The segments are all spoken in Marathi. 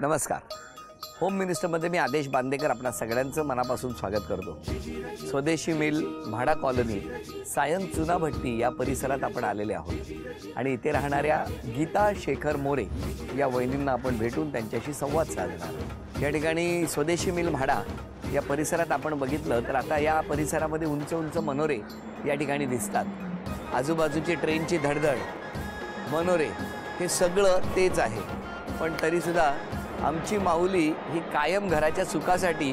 नमस्कार. होम मिनिस्टरमध्ये मी आदेश बांदेकर आपणा सगळ्यांचं मनापासून स्वागत करतो. स्वदेशी मिल म्हाडा कॉलनी सायन चुनाभट्टी या परिसरात आपण आलेले आहोत. आणि इथे राहणाऱ्या गीता शेखर मोरे या वहिनींना आपण भेटून त्यांच्याशी संवाद साधणार या ठिकाणी स्वदेशी मिल म्हाडा या परिसरात आपण बघितलं तर आता या परिसरामध्ये उंच उंच मनोरे या ठिकाणी दिसतात. आजूबाजूची ट्रेनची धडधड मनोरे हे सगळं तेच आहे. पण तरीसुद्धा आमची माऊली ही कायम घराच्या सुखासाठी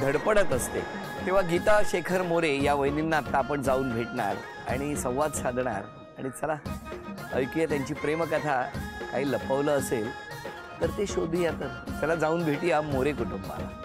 धडपडत असते. तेव्हा गीता शेखर मोरे या वहिनींना आत्ता आपण जाऊन भेटणार आणि संवाद साधणार. आणि चला ऐकूया त्यांची प्रेमकथा. काही लपवलं असेल तर ते शोधूया तर. चला जाऊन भेटूया मोरे कुटुंबाला.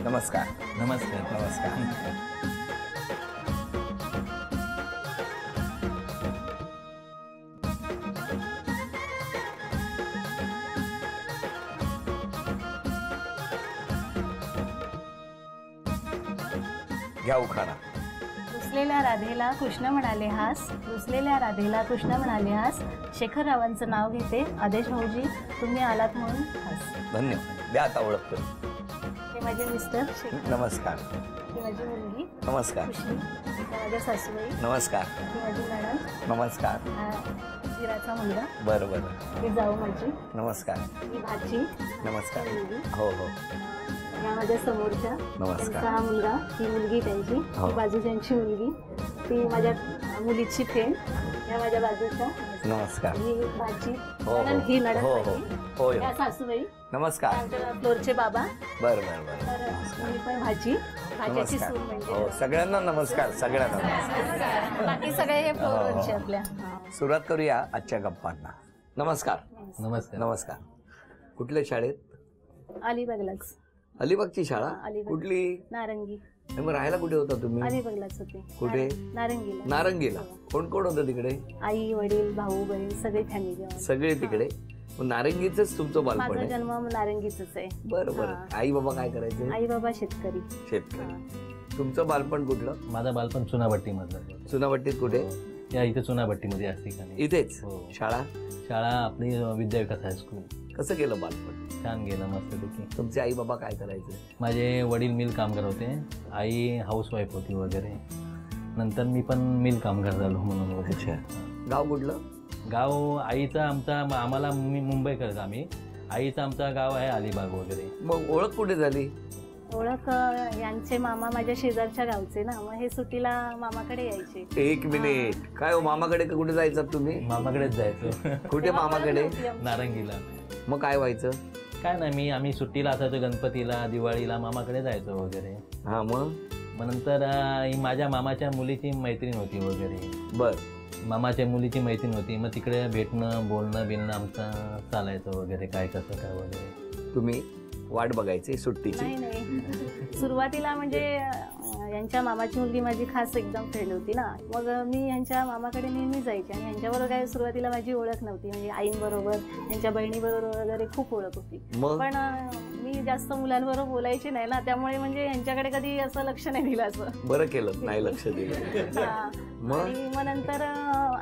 नमस्कार. नमस्कार. नमस्कार. घ्या उखाणा. रुसलेल्या राधेला कृष्ण म्हणाले हास. रुसलेल्या राधेला कृष्ण म्हणाले हास. शेखर रावांचं नाव घेते. आदेश भाऊजी तुम्ही आलात म्हणून हास. धन्यवाद. द्या आता ओळख करून. हे माझे मिस्टर नमस्कार. माझी मुलगी. नमस्कार. माझ्या सासूबाई. नमस्कार. माझी मॅडम. नमस्कार. जिराचा मुलगा. बरं बरं. ही जाऊ माझी. नमस्कार. ही भाची. नमस्कार. हो हो या माझ्या समोरच्या. नमस्कार. हा मुलगा. ही मुलगी त्यांची. ही बाजूच्यांची मुलगी. ती माझ्या मुलीची फ्रेंड. या माझ्या बाजूच्या नमस्कार. ही भाची. हो हो. नणंद, ही नणंद हो हो. माझी. हो. या सासूबाई. नमस्कार. आमच्या फ्लोरचे बाबा. बरं बरं बरं. तर मी पण भाजी भाज्याची नमस्कार. सून म्हणजे. सगळ्यांना नमस्कार सगळ्यांना नमस्कार. बाकी सगळे हे. आपल्या. सुरुवात करूया आजच्या गप्पांना. नमस्कार. नमस्कार. नमस्कार. कुठल्या शाळेत? अलिबागलाच. अलिबागची शाळा? अलिबाग. कुठली? नारंगी. मग राहायला कुठे होता तुम्ही? अलिबागलाच होते. कुठे? नार- नारंगीला. नारंगीला. कोण कोण होतं तिकडे? आई वडील भाऊ बहीण सगळे फॅमिली सगळे तिकडे? मग नारंगीच तुमचं बालपण माझा आहे. जन्म नारंगीच आहे. बरं बरं. हा. आई बाबा काय करायचे? आई बाबा शेतकरी. शेतकरी. तुमचं बालपण कुठलं? माझं बालपण चुनाभट्टी मधलं चुनाभट्टीत कुठे? या इथे चुनाभट्टीमध्ये या ठिकाणी इथेच? हो. शाळा? शाळा आपली अ, विद्याविकास हायस्कूल. कसं केलं बालपण? छान गेलं मस्तपैकी तुमचे आई बाबा काय करायचे? माझे वडील मिल कामगार होते. आई हाऊसवाईफ होती वगैरे. नंतर मी पण मिल कामगार झालो म्हणून गाव कुठलं? गाव आईचा आमचा आम्हाला मी मुंबईकर आम्ही. आईचं आमचा गाव आहे अलिबाग वगैरे. मग ओळख कुठे झाली? ओळख अं, यांचे मामा माझ्या शेजारच्या गावचे ना. मग हे सुट्टीला मामाकडे यायचे. एक मिनिट. काय हो मामाकडे का कुठे जायचं तुम्ही? मामाकडेच जायचो. कुठे मामाकडे? नारंगीला. मग काय व्हायचं? काय नाही मी आम्ही सुट्टीला असायचो गणपतीला दिवाळीला मामाकडे जायचो वगैरे. हा मग? मग नंतर अं, ही माझ्या मामाच्या मुलीची मैत्रीण होती वगैरे. बर. मामाच्या मुलीची मैत्रीण होती. मग तिकडे भेटणं बोलणं बिलणं आमचं चालायचं वगैरे काय कसं काय वगैरे. तुम्ही वाट बघायची सुट्टीची? नाही नाही. सुरुवातीला म्हणजे यांच्या मामाची मुलगी माझी खास एकदम फ्रेंड होती ना. मग मी यांच्या मामाकडे नेहमी जायचे आणि यांच्याबरोबर काय सुरुवातीला माझी ओळख नव्हती. म्हणजे आईंबरोबर यांच्या बहिणीबरोबर वगैरे खूप ओळख होती. पण मी जास्त मुलांबरोबर बोलायची नाही ना. त्यामुळे म्हणजे यांच्याकडे कधी असं लक्ष नाही दिलं असं. बरं केलं नाही लक्ष दिलं. मग? आणि मग नंतर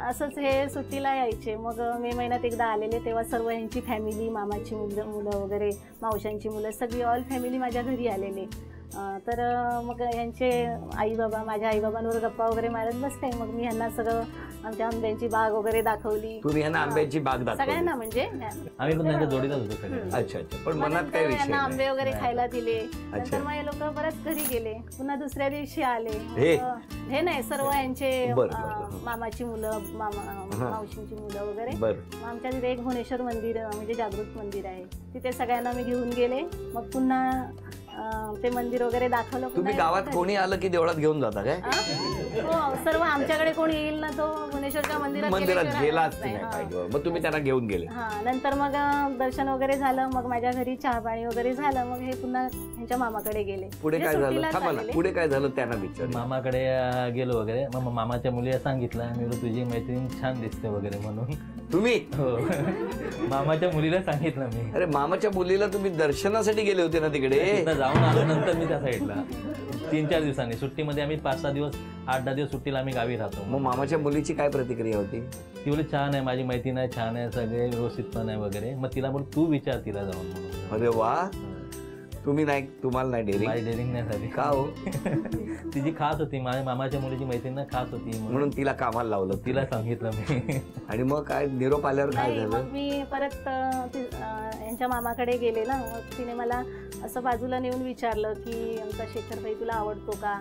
असंच हे सुट्टीला यायचे. मग मे महिन्यात एकदा आलेले तेव्हा सर्व यांची फॅमिली मामाची मुलं मुलं वगैरे मावशांची मुलं सगळी ऑल फॅमिली माझ्या घरी आलेले. तर मग यांचे आई बाबा माझ्या आई बाबांवर गप्पा वगैरे मारत बसते. मग मी ह्यांना सगळं आमच्या आंब्यांची बाग वगैरे दाखवली. तुम्ही यांना आंब्याची बाग दाखवली. सगळ्यांना म्हणजे? आम्ही पण त्यांच्या होतो सगळे. अच्छा अच्छा. पण मनात काय विषय यांना. आंबे वगैरे. खायला दिले. नंतर मग हे लोक परत घरी गेले. पुन्हा दुसऱ्या दिवशी आले. हे? नाही सर्व यांचे. मामाची मुलं मामा. मावशींची मुलं वगैरे. आमच्या तिथे एक भुवनेश्वर मंदिर म्हणजे जागृत मंदिर आहे. तिथे सगळ्यांना मी घेऊन गेले. मग पुन्हा अं, ते मंदिर वगैरे दाखवलं तुम्ही पुन्हा गावात. कोणी आलं की देवळात घेऊन जाता काय? हा? हो सर्व आमच्याकडे कोणी येईल ना तो संगमेश्वरच्या मंदिरात मंदिरात गेल्याशिवाय गेलाच राहत नाही? हा. पाहिजे मग तुम्ही त्यांना घेऊन गेले. हा नंतर मग अं, दर्शन वगैरे झालं मग माझ्या घरी चहा पाणी वगैरे झालं मग हे पुन्हा ह्यांच्या मामाकडे गेले. पुढे म्हणजे काय झालं? सुट्टीलाच थांबा ना. आलेले. पुढे काय झालं त्यांना विचार मामाकडे अं, गेलो वगैरे. मग मामाच्या मुलीला सांगितलं मी बोललो तुझी मैत्रीण छान दिसते वगैरे म्हणून. तुम्ही? हो. मामाच्या मुलीला सांगितलं मी. अरे मामाच्या मुलीला तुम्ही दर्शनासाठी गेले होते ना तिकडे? तिथं जाऊन आलो नंतर मी त्या साईडला. तीन चार दिवसांनी. सुट्टीमध्ये आम्ही पाच सहा दिवस आठ दहा दिवस सुट्टीला आम्ही गावी राहतो. मग मामाच्या मुलीची काय प्रतिक्रिया होती? ती बोली छान आहे माझी मैत्रीण आहे छान आहे सगळे व्यवस्थित पण आहे वगैरे. मग तिला बोल तू विचार तिला जाऊन. म्हणून अरे वा. तुम्ही नाही तुम्हाला नाही डेअरिंग माझी डेअरिंग नाही झाली. का हो? तिची खास होती माझ्या मामाच्या मुलीची मैत्रीण खास होती म्हणून. तिला कामाला लावलं तिला सांगितलं मी. आणि मग काय निरोप आल्यावर काय नाही झालं? मी परत अं, ती- अं, यांच्या मामाकडे गेले ना मग तिने मला असं बाजूला नेऊन विचारलं की आमचा शेखरबाई तुला आवडतो का?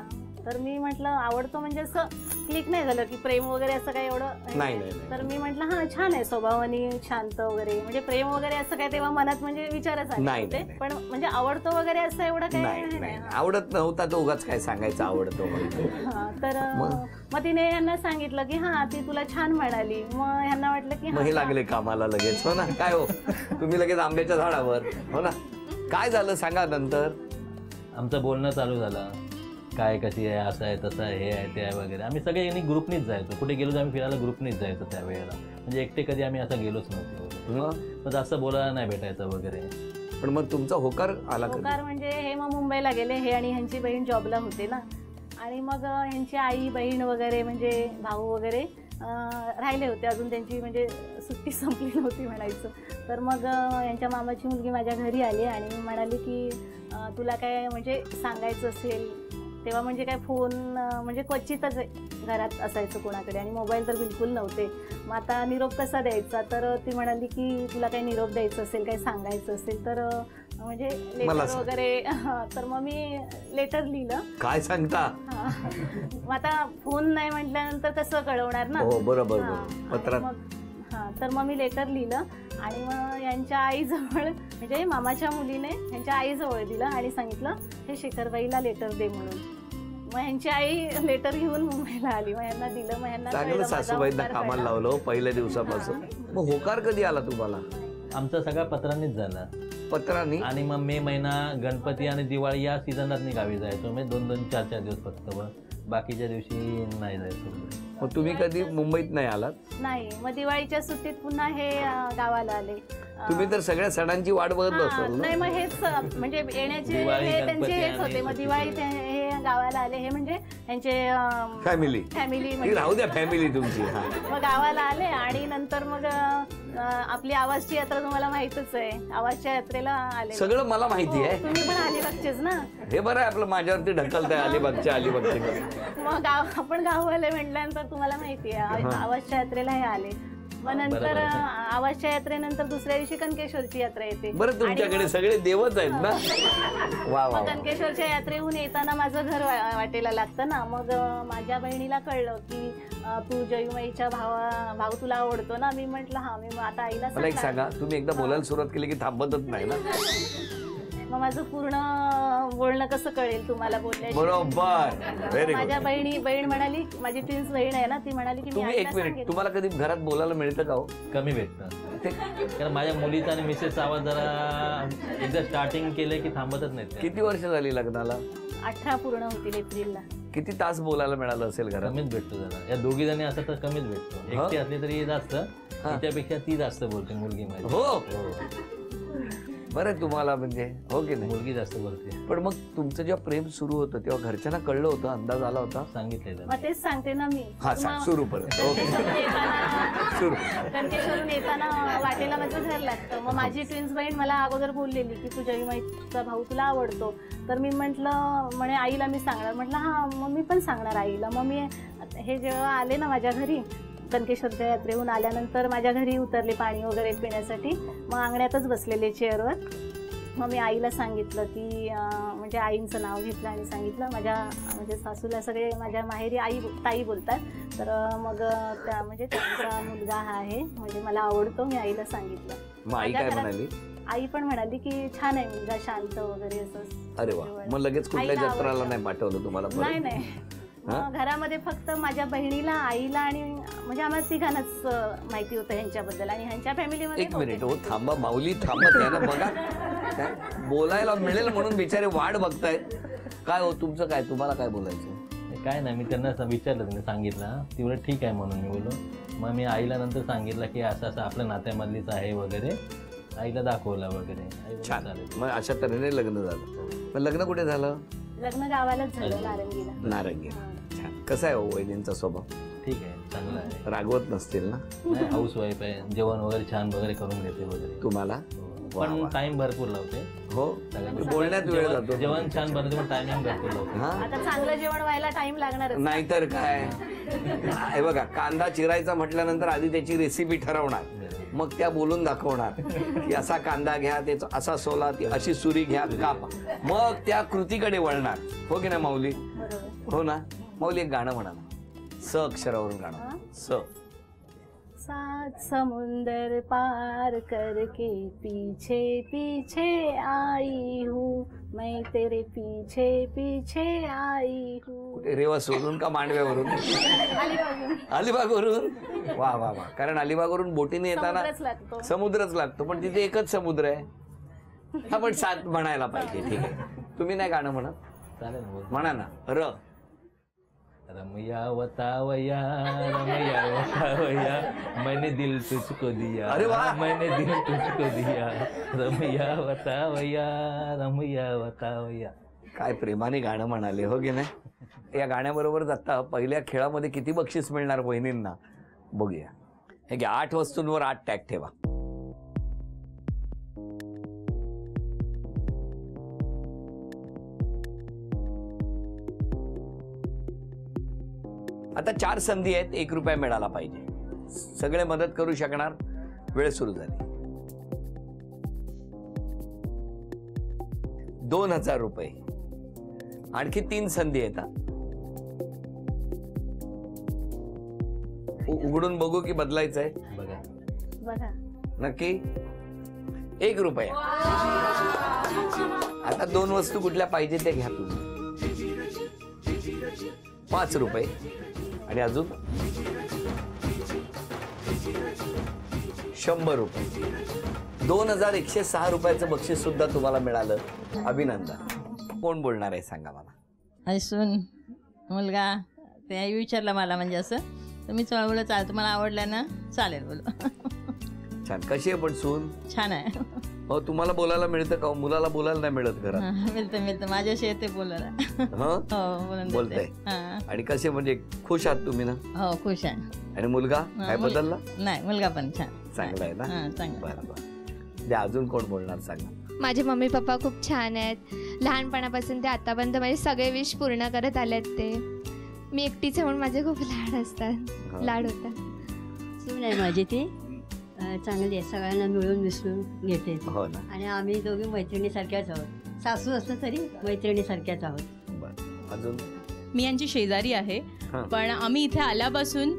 तर मी म्हटलं आवडतो म्हणजे असं क्लिक नाही झालं की प्रेम वगैरे असं काही एवढं नाही, नाही, नाही. तर मी म्हटलं हा छान आहे स्वभावानी शांत वगैरे. म्हणजे प्रेम वगैरे असं काय तेव्हा मनात म्हणजे विचारच आले नाही, होते नाही, नाही. पण म्हणजे आवडतो वगैरे असं एवढं काही नाही आवडत नव्हता तो उगाच काय सांगायचं आवडतो म्हणून. हा, तर मग? मग तिने यांना सांगितलं की हा ती तुला छान म्हणाली. मग यांना वाटलं की मग हा, हे लागले कामाला लगेच. हो ना? काय हो? तुम्ही लगेच आंब्याच्या झाडावर. हो ना? काय झालं सांगा नंतर? आमचं बोलणं चालू झालं. काय कशी आहे असं आहे तसं आहे हे आहे ते आहे वगैरे. आम्ही सगळे यांनी ग्रुपनीच जायचो. कुठे गेलो तर आम्ही फिरायला ग्रुपनीच जायचो त्यावेळेला म्हणजे एकटे कधी आम्ही असं गेलोच नव्हतो. मग जास्त बोलायला नाही भेटायचं वगैरे. पण मग तुमचा होकार आला होकार म्हणजे हे मग मुंबईला गेले हे आणि ह्यांची बहीण जॉबला होते ना. आणि मग ह्यांची आई बहीण वगैरे म्हणजे भाऊ वगैरे राहिले होते अजून. त्यांची म्हणजे सुट्टी संपली नव्हती म्हणायचं. तर मग यांच्या मामाची मुलगी माझ्या घरी आली आणि म्हणाली की तुला काय म्हणजे सांगायचं असेल तेव्हा म्हणजे काय फोन म्हणजे क्वचितच घरात असायचं कोणाकडे आणि मोबाईल तर बिलकुल नव्हते. मग आता निरोप कसा द्यायचा? तर ती म्हणाली की तुला काही निरोप द्यायचं असेल काही सांगायचं असेल तर म्हणजे लेटर. वगैरे तर मग मी लेटर लिहिलं. काय सांगता. मग आता फोन नाही म्हटल्यानंतर कसं कळवणार ना? हो बरोबर मग हा तर मग मी लेटर लिहिलं आणि मग यांच्या आईजवळ म्हणजे मामाच्या मुलीने यांच्या आईजवळ दिलं आणि सांगितलं हे शेखरबाईला लेटर दे म्हणून. मग यांची आई लेटर घेऊन मुंबईला आली. मग यांना दिलं मग यांना चांगलं कळलं माझा सासूबाईंना होकार कामाला. लावलं हो पहिल्या दिवसापासून. मग होकार कधी आला तुम्हाला? आमचं सगळं पत्रांनीच झालं. पत्रांनी? आणि मग मे महिना गणपती आणि दिवाळी या सीझनात मी गावी जायचो. म्हणजे दोन दोन चार चार दिवस फक्त बाकीच्या दिवशी नाही जायचो. मग तुम्ही कधी मुंबईत नाही आलात? नाही. मग दिवाळीच्या सुट्टीत पुन्हा हे अं, गावाला आले. अं, तुम्ही तर सगळ्या सणांची वाट बघत हा, बसाल नाही ना मग हेच अं, म्हणजे येण्याचे दिवाळी, हे त्यांचे गणपती हेच आणि होते मग सुट्टी दिवाळी. ते- हे गावाला आले हे म्हणजे त्यांचे फॅमिली फॅमिली ती राहू द्या फॅमिली तुमची. हा मग गावाला आले आणि नंतर मग अं, आपली आवाजची यात्रा तुम्हाला माहितच आहे. आवाजच्या यात्रेला आले. सगळं मला माहिती हो, आहे. तुम्ही पण आलीबागचेच ना? हे बरं आहे आपलं माझ्यावरती ढकलताय अलिबागच्या अलिबागचे मग गाव आपण गाववाले म्हटल्यानंतर तुम्हाला माहिती आहे आवाजच्या यात्रेला हे आले. मग नंतर बरोबर. आवाजच्या यात्रेनंतर दुसऱ्या दिवशी कणकेश्वरची यात्रा येते बरं तुमच्याकडे सगळे देवच आहेत ना वा वा मग वा. कणकेश्वरच्या यात्रेहून येताना माझं घर वा- वाटेला लागतं ना मग अं, माझ्या बहिणीला कळलं की अं, तू जयुमाईच्या भावा भाऊ तुला आवडतो ना मी म्हंटल हा मी मग आता आईला मला एक. सांगा तुम्ही एकदा बोलायला सुरुवात केली की थांबतच नाही ना मग माझं पूर्ण बोलणं कसं कळेल तुम्हाला बोलल्या बरोबर. व्हेरी गुड माझ्या बहिणी बहीण म्हणाली माझी ट्विन्स बहीण आहे ना ती म्हणाली की मी तुम्ही एक आईला मिनिट सांगेन. तुम्हाला कधी घरात बोलायला मिळतं का हो? कमी भेटतं. ते कारण माझ्या मुलीचा आणि मिसेसचा आवाज जरा एकदा स्टार्टिंग केलं की थांबतच नाही त्या. किती वर्ष झाली लग्नाला? अठरा पूर्ण होतील एप्रिलला. किती तास बोलायला मिळालं असेल घरात? कमीच भेटतो जरा. या दोघी जणी असं तर कमीच भेटतो. एकटी असली तरी जास्त तिच्यापेक्षा ती जास्त बोलते मुलगी माझी. हो? हो. बरं आहे तुम्हाला म्हणजे? हो की नाही? मुलगी जास्त बोलते. पण मग तुमचं जेव्हा प्रेम सुरू होतं तेव्हा घरच्यांना कळलं होतं अंदाज आला होता? सांगितलेलं मग तेच सांगते ना मी. हा सांग. सुरू परत. ओके. सुरू. कणकेश्वरून येताना वाटेला माझं घर लागतं. मग माझी ट्विन्स बहीण मला अगोदर बोललेली की तुझ्या माईचा भाऊ तुला आवडतो. तर मी म्हटलं म्हणे आईला मी सांगणार. म्हटलं हा मग मी पण सांगणार आईला. मग मी हे जेव्हा आले ना माझ्या घरी कणकेश्वरच्या यात्रेहून आल्यानंतर माझ्या घरी उतरले पाणी वगैरे पिण्यासाठी. मग अंगण्यातच बसलेले चेअरवर मग मी आईला सांगितलं की म्हणजे आईंचं नाव घेतलं आणि सांगितलं माझ्या म्हणजे सासूला सगळे माझ्या माहेरी आई ताई बोलतात. तर मग त्या म्हणजे त्यांचा मुलगा हा आहे. म्हणजे मला आवडतो मी आईला सांगितलं. आई काय म्हणाली? आई पण म्हणाली की छान आहे मुलगा शांत वगैरे असं. अरे वा. मग लगेच कुठल्या जत्राला. नाही पाठवलं तुम्हाला नाही नाही. घरामध्ये फक्त माझ्या बहिणीला आईला आणि म्हणजे आम्हाला तिघांनाच माहिती होतं ह्यांच्याबद्दल. आणि ह्यांच्या फॅमिलीमध्ये एक मिनिट हो थांबा माऊली थांबा त्यानं बघा. काय बोलायला मिळेल म्हणून बिचारे वाट बघतायत. काय हो तुमचं काय? तुम्हाला काय बोलायचं? काय नाही मी त्यांना असं विचारलं त्यांनी सांगितलं ती बोलत ठीक आहे म्हणून मी बोललो. मग मी आईला नंतर सांगितलं की असं असं आपल्या नात्यामधलीच आहे वगैरे. आईला दाखवलं वगैरे. छान. मग अशा तऱ्हेने लग्न झालं. पण लग्न कुठे झालं? लग्न गावालाच झालं नारंगीला. नारंगी. छान कसं आहे हो वहिनींचा स्वभाव? ठीक आहे चांगलं आहे. रागवत नसतील ना? नाही हाऊस वाईफ आहे. जेवण वगैरे छान वगैरे करून घेते वगैरे. तुम्हाला? वा, पण वा. टाइम भरपूर लावते. हो? सगळ्यांना. बोलण्यात वेळ जेवण- जातो जेवण छान बनवते पण टायमिंग भरपूर लावते. हा? आता चांगलं जेवण व्हायला टाइम लागणारच नाहीतर काय? हे बघा कांदा चिरायचा म्हटल्यानंतर आधी त्याची रेसिपी ठरवणार. मग त्या बोलून दाखवणार. की असा कांदा घ्या त्याचा असा सोला ती अशी सुरी घ्या कापा. मग त्या कृतीकडे वळणार. हो की नाही माऊली? हो ना? माऊली एक गाणं म्हणा ना. स अक्षरावरून गाणं. स. सात समुंदर पार करके पीछे पीछे आई हूँ. मैं तेरे पीछे पीछे आई हूँ. रेवा सोडून का मांडव्यावरून. अलिबागवरून. वा वा वा. कारण अलिबागवरून बोटीने येताना समुद्रच लागतो. पण तिथे एकच समुद्र आहे. हा पण सात म्हणायला पाहिजे. ठीक आहे. तुम्ही नाही गाणं म्हणत. चालेल. म्हणा ना. र. रमया वतावया रमया वतावया मैंने दिल तुझको दिया अरे वाह! मैंने दिल तुझको दिया रमया वतावया रमया वतावया. काय प्रेमाने गाणं म्हणाले हो की नाही? या गाण्याबरोबरच आता पहिल्या खेळामध्ये किती बक्षीस मिळणार बहिणींना? बघूया. हे घ्या आठ वस्तूंवर आठ टॅग ठेवा. आता चार संधी आहेत एक रुपया मिळाला पाहिजे. सगळे मदत करू शकणार. वेळ सुरू झाली. दोन हजार रुपये. आणखी तीन संधी येतात उघडून बघू की बदलायचं आहे बघा. बघा. नक्की? एक रुपया. आता दोन वस्तू कुठल्या पाहिजे त्या घ्या तुम्ही. पाच रुपये. आणि अजून? शंभर रुपये. दोन हजार एकशे सहा रुपयाचं बक्षीस सुद्धा तुम्हाला मिळालं. अभिनंदन. कोण बोलणार आहे सांगा मला. असून मुलगा ते विचारलं मला म्हणजे असं तर मी चळवळं चाल तुम्हाला आवडलं ना चालेल बोलू. छान. कशी आहे पण सून? छान आहे. हो तुम्हाला बोलायला मिळतं का हो? मुलाला बोलायला नाही मिळत घरात. मिळतं मिळतं. माझ्याशी येते बोलायला बोलताय. हा. आणि कसे म्हणजे खुश आहात तुम्ही ना? हो खुश आहे. आणि मुलगा? हा, काय बदलला? नाही मुलगा पण छान. चांगला आहे ना? हा चांगला. बरं अजून कोण बोलणार सांगा. माझे मम्मी पप्पा खूप छान आहेत. लहानपणापासून ते आतापर्यंत माझे सगळे विश पूर्ण करत आलेत ते. मी एकटीचे म्हणून माझे खूप लाड असतात. लाड होतात. माझी ती. चांगली आहे. सगळ्यांना मिळून मिसळून घेते. ती हो ना. आणि आम्ही दोघी मैत्रिणीसारख्याच आहोत. सासू असलं तरी मैत्रिणीसारख्याच आहोत. बरं. अजून? मी यांची शेजारी आहे. हां. पण आम्ही इथे आल्यापासून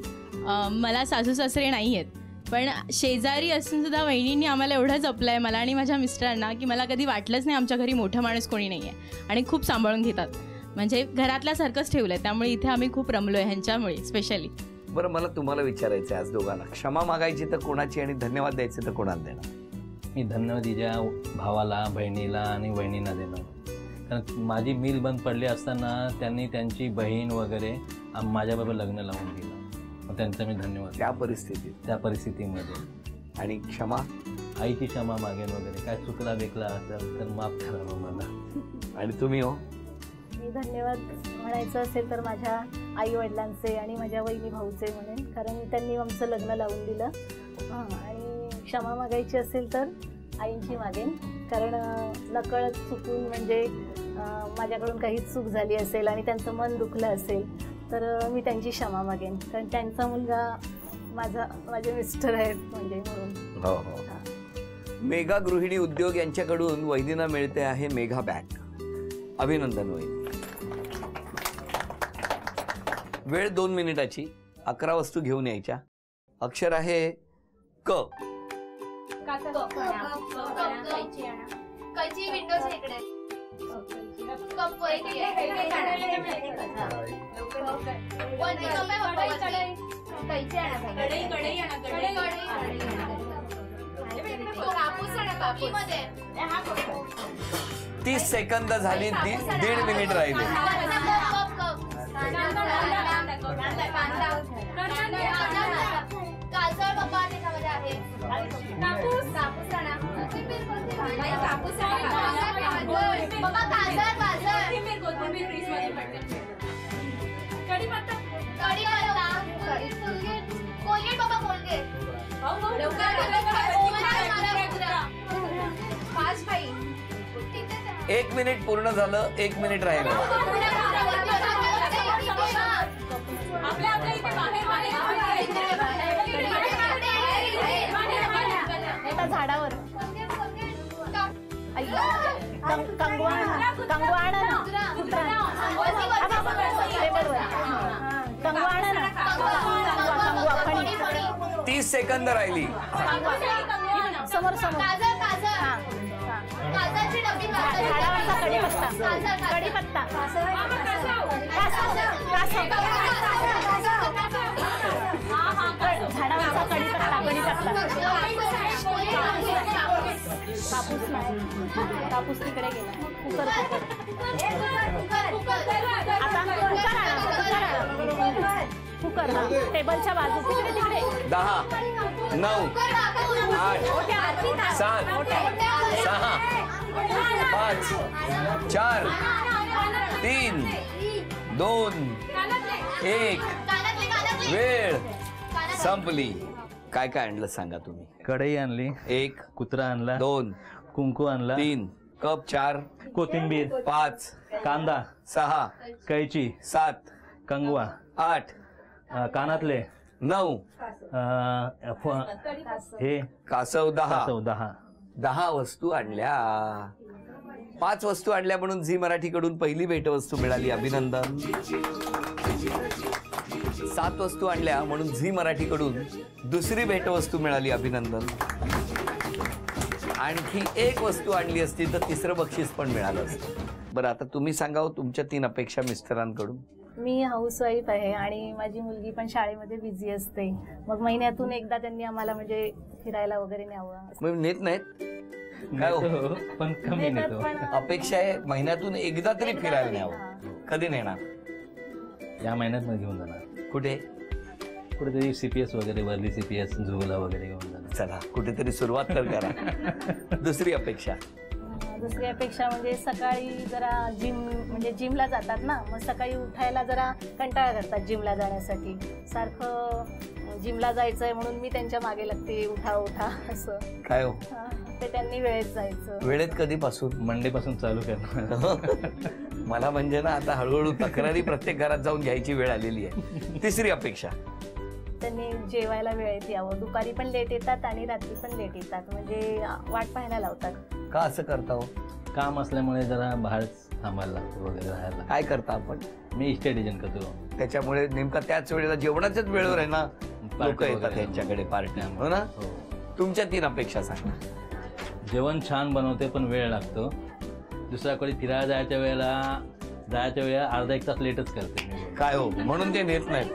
अ, मला सासू सासरे नाही आहेत. पण शेजारी असून सुद्धा वहिनींनी आम्हाला एवढं जपलं आहे मला आणि माझ्या मिस्टरांना की मला कधी वाटलंच नाही आमच्या घरी मोठं माणूस कोणी नाही आहे आणि खूप सांभाळून घेतात. म्हणजे घरातल्यासारखंच ठेवलं आहे त्यामुळे इथे आम्ही खूप रमलो आहे ह्यांच्यामुळे स्पेशली बरं मला तुम्हाला विचारायचं आहे आज दोघांना. क्षमा मागायची तर कोणाची आणि धन्यवाद द्यायचे तर कोणाला देणार? मी धन्यवाद तिच्या भावाला बहिणीला आणि वहिनींना देणार. कारण माझी मिल बंद पडली असताना त्यांनी त्यांची बहीण वगैरे माझ्याबरोबर लग्न लावून दिलं. त्यांचा मी धन्यवाद त्या परिस्थितीत. त्या परिस्थितीमध्ये. आणि क्षमा? आईची क्षमा मागेन वगैरे. काय चुकला बेकला असेल तर माफ करा मला. आणि तुम्ही हो? धन्यवाद म्हणायचं असेल तर माझ्या आई वडिलांचे आणि माझ्या वहिनी भाऊचे म्हणेन कारण त्यांनी आमचं लग्न लावून दिलं. हां आणि क्षमा मागायची असेल तर आईंची मागेन कारण नकळत चुकून म्हणजे माझ्याकडून काही चूक झाली असेल आणि त्यांचं मन दुखलं असेल तर मी त्यांची क्षमा मागेन. कारण त्यांचा मुलगा माझा माझे मिस्टर आहेत म्हणजे म्हणून. हो हो. मेगा गृहिणी उद्योग यांच्याकडून वहिनींना मिळते आहे मेगा बॅग. अभिनंदन वहिनी. वेळ दोन मिनिटाची अकरा वस्तू घेऊन यायच्या. अक्षर आहे क. तीस सेकंद झाली दीड मिनिट राहिले. Cup, cup, cup. कांदा. गाजर बाबा त्याच्यामध्ये आहे कापूस कापूस आणा बाई, कापूस आणा गाजर. बाबा गाजर गाजर कढीपत्ता कोलगेट बाबा कोलगेट पाच बाई एक मिनिट पूर्ण झालं एक मिनिट राहिलं आपल्या आपल्या इथे एका झाडावर कंगवा कंगवा आणा ना टेबलवर हां, कंगवा आणा ना. कंगवा कंगवा फणी तीस सेकंद राहिली. समोर समोर. हां, हां. गाजरची डबी झाडावरचा कडीपत्ता कडीपत्ता झाडावरचा कडीपत्ता कडीपत्ता कापूस नाही कापूस तिकडे गेला कुकर कुकर आता कुकर आणा कुकर आणा कुकर हा टेबलच्या बाजू तिकडे तिकडे. दहा नऊ आठ सात सहा पाच चार तीन दोन एक वेळ. संपली. काय काय आणलं सांगा तुम्ही? कढई आणली एक कुत्रा आणला दोन कुंकू आणला तीन कप चार कोथिंबीर पाच कांदा सहा कैची सात कंगवा आठ अ, कानातले. नऊ. अ, फ- हे. कासव दहा. कासव दहा. दहा वस्तू आणल्या. पाच वस्तू आणल्या म्हणून झी मराठीकडून पहिली भेटवस्तू मिळाली. अभिनंदन. सात वस्तू आणल्या म्हणून झी मराठीकडून दुसरी भेटवस्तू मिळाली. अभिनंदन. आणखी एक वस्तू आणली असती तर तिसरं बक्षीस पण मिळालं असतं. बरं आता तुम्ही सांगाव तुमच्या तीन अपेक्षा मिस्टरांकडून. मी हाऊसवाईफ आहे आणि माझी मुलगी पण शाळेमध्ये बिझी असते. मग महिन्यातून एकदा त्यांनी आम्हाला म्हणजे फिरायला वगैरे न्यावं. मग नेत नाहीत? काय हो? पण कमी नेतात नेतो. पण. अपेक्षा आहे महिन्यातून एकदा तरी फिरायला न्यावं. कधी नेणार? या महिन्यात मग घेऊन जाणार. कुठे? कुठेतरी सीपीएस वगैरे वर्ली सीपीएस झुला वगैरे घेऊन जाणार. चला कुठेतरी सुरुवात तर करा. दुसरी अपेक्षा. अपेक्षा म्हणजे सकाळी जरा जिम म्हणजे जिमला जातात ना मग सकाळी उठायला जरा कंटाळा करतात जिमला जाण्यासाठी. सारखं जिमला जायचं आहे म्हणून मी त्यांच्या मागे लागते उठा उठा असं. काय हां, ते त्यांनी वेळेत जायचं. वेळेत कधीपासून? मंडे पासून चालू करणार. मला म्हणजे ना आता हळूहळू तक्रारी प्रत्येक घरात जाऊन घ्यायची वेळ आलेली आहे. तिसरी अपेक्षा. त्यांनी जेवायला वेळेत यावं. दुपारी पण लेट येतात आणि रात्री पण लेट येतात. म्हणजे वाट पाहायला लावतात. का असं करता हो? काम असल्यामुळे जरा बाहेर थांबायला लागतो वगैरे राहायला काय करता आपण? मी एजंट करतो. त्याच्यामुळे नेमका त्याच वेळेला जेवणाच्याच वेळेवर आहे ना? लोक येतात वगैरे. यांच्याकडे पार्ट्या हो ना? हो. तुमच्या तीन अपेक्षा सांगा. जेवण छान बनवते पण वेळ लागतो. दुसऱ्याकडे फिरायला जायच्या वेळेला जायच्या वेळेला अर्धा एक तास लेटच करते मी. काय हो? म्हणून ते नेत नाहीत.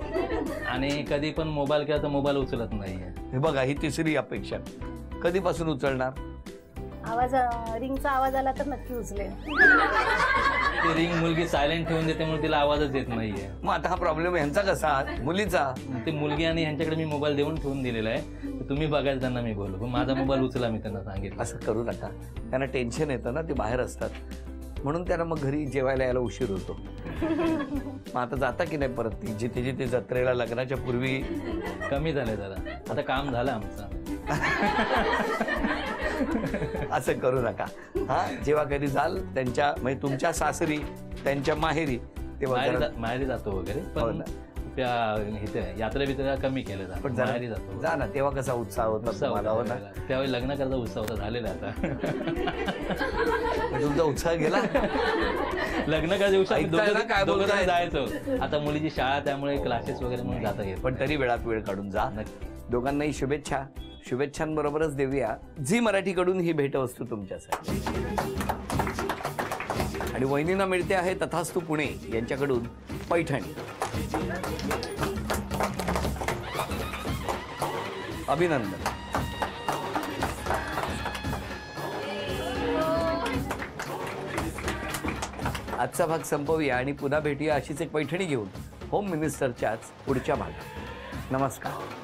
आणि कधी पण मोबाईल केला तर मोबाईल उचलत नाहीये. हे बघा ही तिसरी अपेक्षा. कधीपासून उचलणार? आवाज रिंगचा आवाज आला तर नक्की उचलेल ती रिंग मुलगी सायलेंट ठेवून देते म्हणून तिला आवाजच येत नाहीये. मग आता हा प्रॉब्लेम ह्यांचा कसा? मुलीचा? ती मुलगी आणि ह्यांच्याकडे मी मोबाईल देऊन ठेवून दिलेला आहे. तर तुम्ही बघायला त्यांना मी बोलू. पण माझा मोबाईल उचला मी त्यांना सांगितलं. असं करू नका. त्यांना टेन्शन येतं ना ते बाहेर असतात. म्हणून त्यांना मग घरी जेवायला यायला उशीर होतो. मग आता जाता की नाही परत? ती जिथे जिथे जत्रेला लग्नाच्या पूर्वी कमी झालंय जरा. आता काम झालं आमचं. असं करू नका. हा जेव्हा कधी जाल त्यांच्या म्हणजे तुमच्या सासरी त्यांच्या माहेरी तेव्हा माहेरी जरा- जा- माहेरी जातो वगैरे हो पण. त्या इथे यात्रे बित्रे कमी केलं जातं पण माहेरी जरा जातो. जा ना तेव्हा कसा उत्साह होता उत्साह तुम्हाला हो होता ना? त्यावेळेला. त्यावेळी लग्न करता उत्साह होता झालेला आता. तुमचा उत्साह गेला? लग्न जण बोलताय? जायचो. आता मुलीची शाळा त्यामुळे क्लासेस वगैरे म्हणून जाता येत. पण तरी वेळात वेळ काढून जा. दोघांनाही शुभेच्छा. शुभेच्छांबरोबरच देऊया. झी मराठीकडून ही भेटवस्तू तुमच्यासाठी. आणि वहिनींना मिळते आहे तथास्तू पुणे यांच्याकडून पैठणी. अभिनंदन. आजचा भाग संपवूया आणि पुन्हा भेटूया अशीच एक पैठणी घेऊन. होम मिनिस्टरच्याच पुढच्या भागात. नमस्कार.